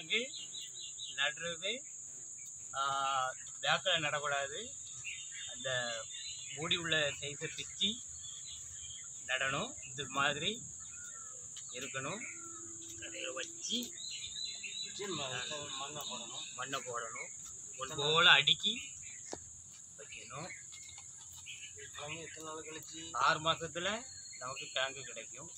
கிழங்கு நடுறது பேக்கில் நடக்கூடாது. அந்த மூடி உள்ள சைஸை பிச்சு நடணும். இது மாதிரி இருக்கணும். கடையில் வச்சு மண்ணை போடணும். மண்ணை போடணும் ஒன்று போல் அடுக்கி வைக்கணும். எத்தனை நாள் கழிச்சு? ஆறு மாதத்தில் நமக்கு கிழங்கு கிடைக்கும்.